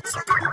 Sorry.